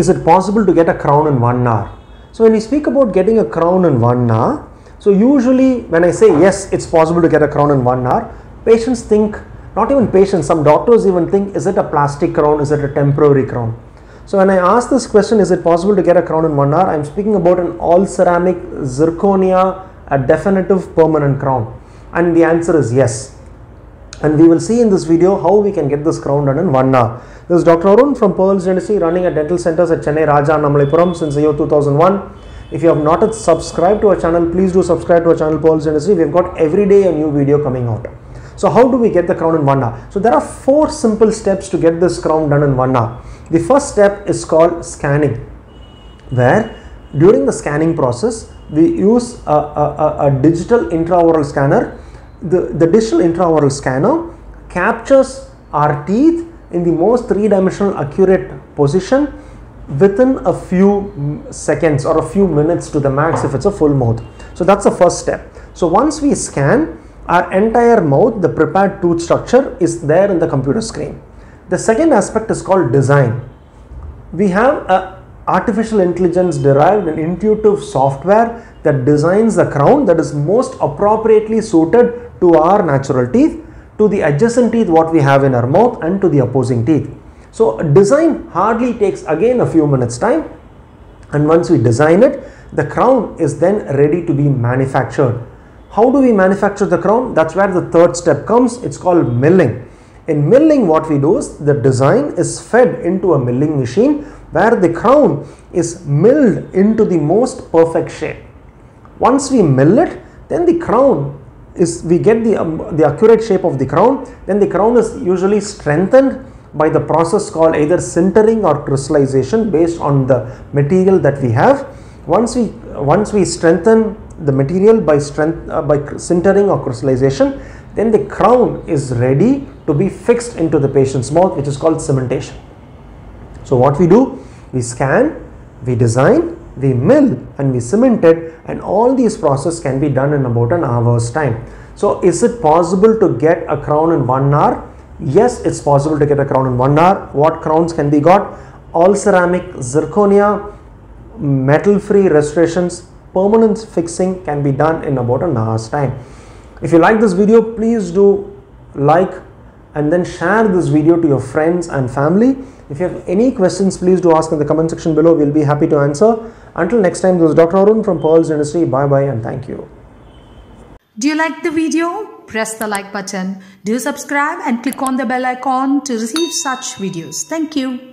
is it possible to get a crown in one hour? So when we speak about getting a crown in one hour, so usually when I say yes, it's possible to get a crown in one hour, patients think, not even patients, some doctors even think, is it a plastic crown, is it a temporary crown? So when I ask this question, is it possible to get a crown in one hour? I'm speaking about an all ceramic zirconia, a definitive permanent crown. And the answer is yes. And we will see in this video how we can get this crown done in one hour. This is Dr. Arun from Pearls Dentistry running a dental centers at Chennai Raja Annamalaipuram since the year 2001. If you have not subscribed to our channel, please do subscribe to our channel Pearls Dentistry. We've got every day a new video coming out. So how do we get the crown in one hour? So there are four simple steps to get this crown done in one hour. The first step is called scanning where during the scanning process we use a, a, a digital intraoral scanner. The, the digital intraoral scanner captures our teeth in the most three-dimensional accurate position within a few seconds or a few minutes to the max if it's a full mouth. So that's the first step. So once we scan, our entire mouth, the prepared tooth structure is there in the computer screen. The second aspect is called design. We have a artificial intelligence derived and intuitive software that designs the crown that is most appropriately suited to our natural teeth, to the adjacent teeth what we have in our mouth and to the opposing teeth. So design hardly takes again a few minutes time and once we design it, the crown is then ready to be manufactured. How do we manufacture the crown? That's where the third step comes. It's called milling. In milling what we do is the design is fed into a milling machine where the crown is milled into the most perfect shape. Once we mill it, then the crown is we get the um, the accurate shape of the crown. Then the crown is usually strengthened by the process called either sintering or crystallization based on the material that we have. Once we once we strengthen the material by strength uh, by sintering or crystallization, then the crown is ready to be fixed into the patient's mouth, which is called cementation. So what we do, we scan, we design, we mill and we cement it and all these processes can be done in about an hour's time. So is it possible to get a crown in one hour? Yes, it's possible to get a crown in one hour. What crowns can be got? All ceramic, zirconia, metal free restorations, permanent fixing can be done in about an hour's time. If you like this video, please do like and then share this video to your friends and family. If you have any questions, please do ask in the comment section below. We'll be happy to answer. Until next time, this is Dr. Arun from Pearls Dentistry. Bye bye and thank you. Do you like the video? Press the like button. Do subscribe and click on the bell icon to receive such videos. Thank you.